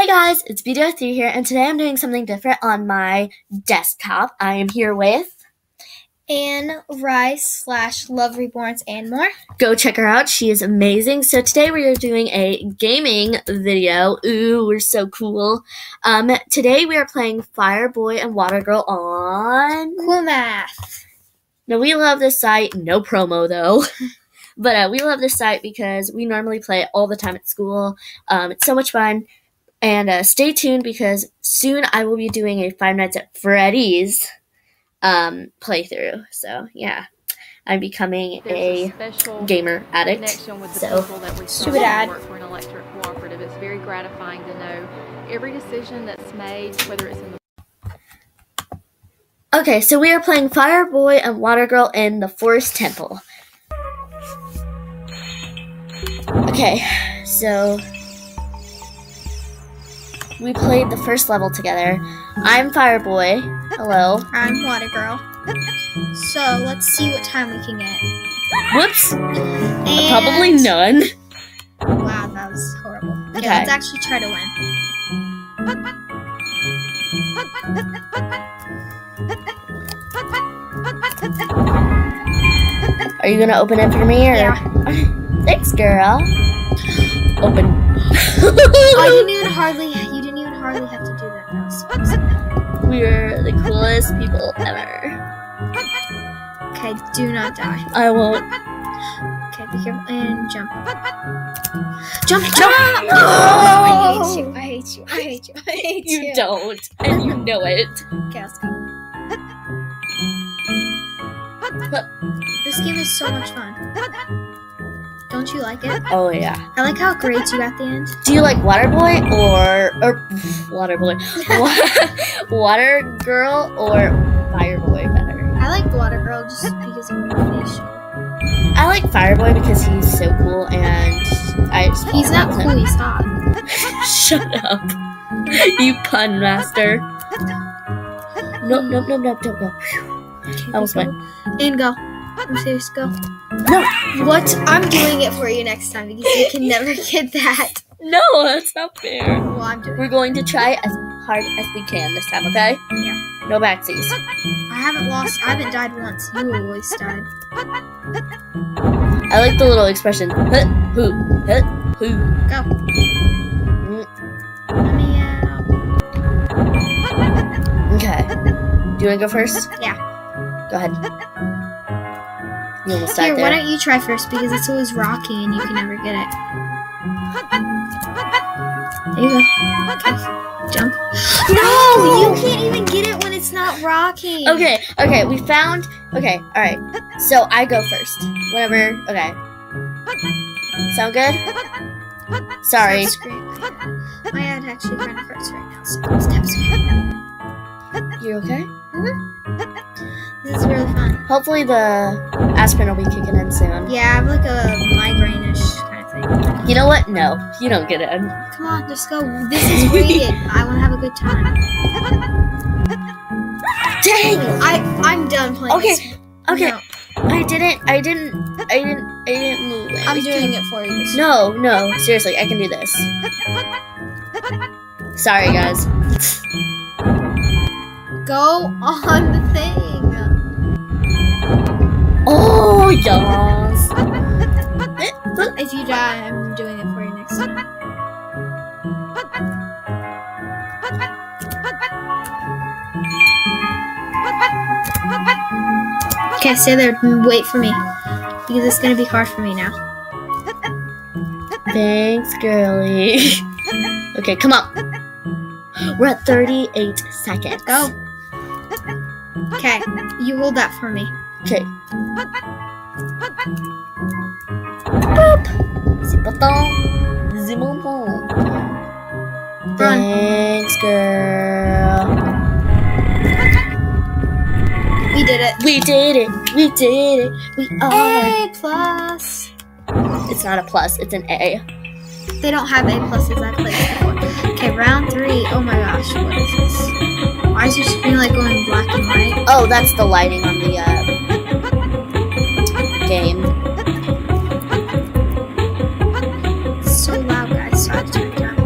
Hey guys, it's beauty_03 here, and today I'm doing something different on my desktop. I am here with. Anne Rice slash Love Reborns and more. Go check her out. She is amazing. So today we are doing a gaming video. Ooh, we're so cool. Um, today we are playing Fireboy and Water Girl on. Cool math. Now we love this site. No promo though. But uh, we love this site because we normally play it all the time at school. Um, it's so much fun. And uh, stay tuned because soon I will be doing a Five Nights at Freddy's um, playthrough. So yeah, I'm becoming a, special gamer addict. connection with the So people that we Stupid ad. work for an electric cooperative. It's very gratifying to know every decision that's made, whether it's in the okay, so we are playing Fire Boy and Water Girl in the Forest Temple. Okay, so we played the first level together. I'm Fireboy. Hello. I'm Water Girl. So let's see what time we can get. Whoops. And- Probably none. Wow, that was horrible. Okay, Okay. let's actually try to win. Are you gonna open it for me or? Yeah. Thanks, girl. Open. Oh, you even hardly. You didn't even hardly have to do that. So. We're the coolest people ever. Okay, do not die. I won't. Okay, be careful and jump. Jump! Jump! Ah! I hate you. I hate you. I hate you. I hate you. You don't, and you know it. Okay, let's go. This game is so much fun. Don't you like it? Oh yeah. I like how it grades you at the end. Do you like Waterboy or or Waterboy, Wa- Water Girl or Fireboy better? I like Water Girl just because of her facial. I like Fireboy because he's so cool and I. Just He's not cool, he's hot. Shut up, you pun master. Nope, nope, nope, nope, nope, nope. That was go. fine. And go. I'm serious, go. No. What? I'm doing it for you next time because you can never get that. No, that's not fair. Well, I'm doing We're going to try as hard as we can this time, okay? Yeah. No backsies. I haven't lost, I haven't died once. You always died. I like the little expression. Huh, who, huh, who. Go. Mm, Let me out. Okay. Do you want to go first? Yeah. Go ahead. You almost Here, died why don't you try first because it's always rocky and you can never get it. There you go. Okay. Jump. No, you can't even get it when it's not rocky. Okay, okay, we found. Okay, alright. So I go first. Whatever. Okay. Sound good? Sorry. My ad actually kind of hurts right now. So screaming. You okay? Mm-hmm. This is really fun. Hopefully the aspirin will be kicking in soon. Yeah, I have like a migraine-ish kind of thing. You know what? No, you don't get it. Come on, let's go. This is rated. I want to have a good time. Dang! I I'm done playing. Okay, this. okay. No, I didn't. I didn't. I didn't. I didn't move. I'm doing it for you. No, no. Seriously, I can do this. Sorry, guys. Go on the thing. Oh, yes. If you die, I'm doing it for you next time. Okay, stay there and wait for me. Because it's gonna be hard for me now. Thanks, girly. okay, come on. We're at 38 seconds. Go. Okay, you hold that for me. Okay. Boop. Zipoton. Zimonton. Run. Thanks, girl. We did it. We did it. We did it. We are. A plus. It's not a plus. It's an A. They don't have A pluses. I played before. Okay, round three. Oh my gosh, what is this? Why is your screen like going black and white? Oh, that's the lighting on the uh, game. So loud, guys, so I have to turn it down.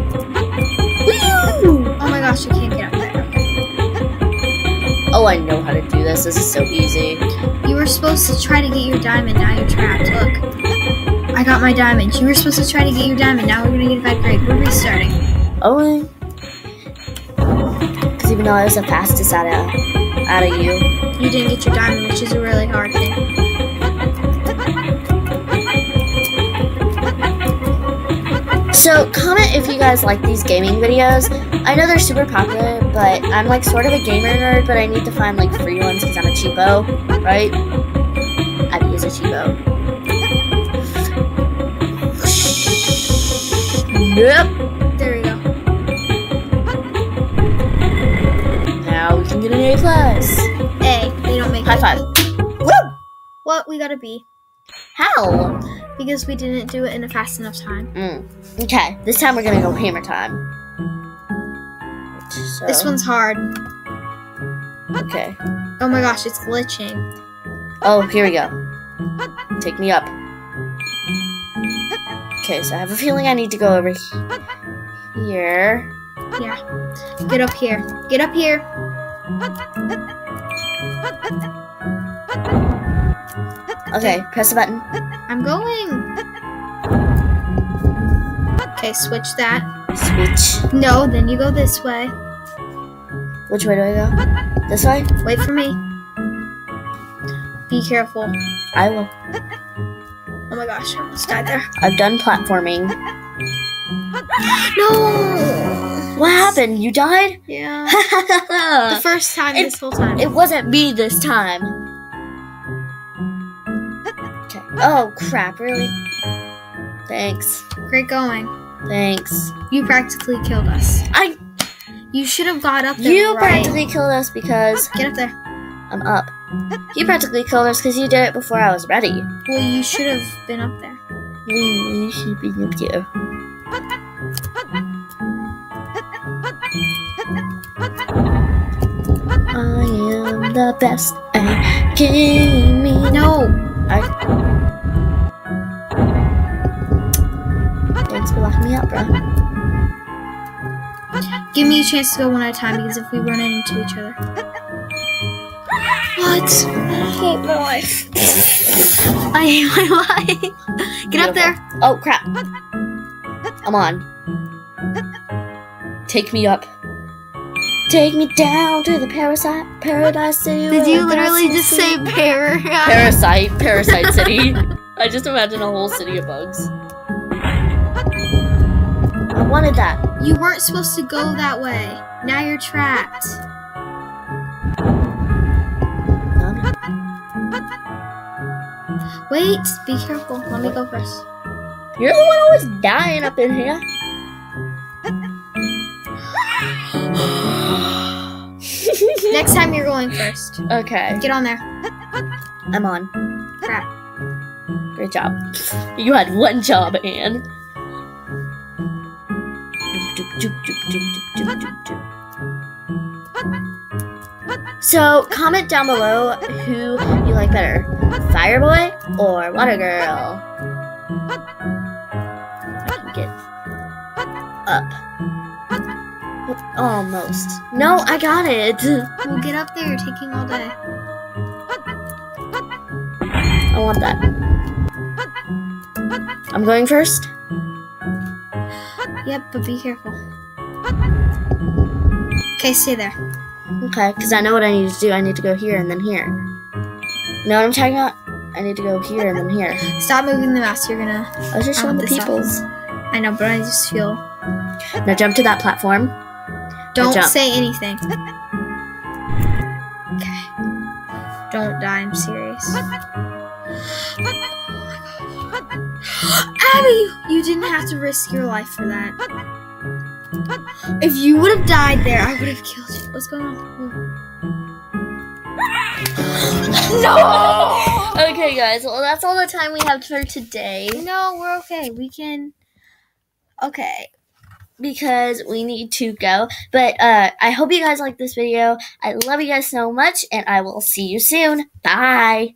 Woo! Oh my gosh, I can't get up there. Oh, I know how to do this. This is so easy. You were supposed to try to get your diamond, now you're trapped. Look. I got my diamond. You were supposed to try to get your diamond, now we're gonna get a bad grade. We're restarting. Oh, Because even though I was the fastest out of, out of you. You didn't get your diamond, which is a really hard thing. So comment if you guys like these gaming videos. I know they're super popular, but I'm like sort of a gamer nerd, but I need to find like free ones because I'm a cheapo, right? I use a cheapo. Yep. There we go. Now we can get an A plus. A. They don't make High it. five. Woo! What? We got a B. How? Because we didn't do it in a fast enough time. Mm. Okay, this time we're gonna go hammer time. So, This one's hard. okay. Oh my gosh, it's glitching. Oh, here we go. Take me up. Okay, so I have a feeling I need to go over he- here. Yeah. Get up here. Get up here. Okay, press the button. I'm going. Okay, switch that. Switch. No, then you go this way. Which way do I go? This way? Wait for me. Be careful. I will. Oh my gosh, I almost died there. I've done platforming. No! What happened? You died? Yeah. The first time It- this whole time. It wasn't me this time. Oh crap! Really? Thanks. Great going. Thanks. You practically killed us. I. You should have got up there. You right. practically killed us because Get up there. I'm up. You practically killed us because you did it before I was ready. Well, you should have been up there. You should be up there. I am the best at gaming. No. I... Thanks for locking me up, bro. Give me a chance to go one at a time because if we run into each other. What? I hate my life. I hate my life. Get up there. Oh crap! I'm on. Take me up. Take me down to the parasite paradise city. Did you literally just say green. bear? parasite? Parasite city. I just imagine a whole city of bugs. I wanted that. You weren't supposed to go that way. Now you're trapped. No, no. Wait, be careful. Let me go first. You're the one always dying up in here. Next time you're going first. Okay, Get on there. I'm on. Crap. Great job. You had one job, Anne. So, comment down below who you like better, Fireboy or Water Girl. Get up. Almost. No, I got it. We'll get up there. You're taking all day. I want that. I'm going first. Yep, but be careful. Okay, stay there. Okay, because I know what I need to do. I need to go here and then here. You know what I'm talking about? I need to go here and then here. Stop moving the mouse. You're gonna. I was just showing the up. I know, but I just feel. Now jump to that platform. Don't say anything. Okay. Don't die. I'm serious. Abbi, you didn't have to risk your life for that. If you would have died there, I would have killed you. What's going on? No! Okay, guys. Well, that's all the time we have for today No, we're okay. We can. Okay. Because we need to go. But uh, I hope you guys like this video. I love you guys so much, and I will see you soon. Bye.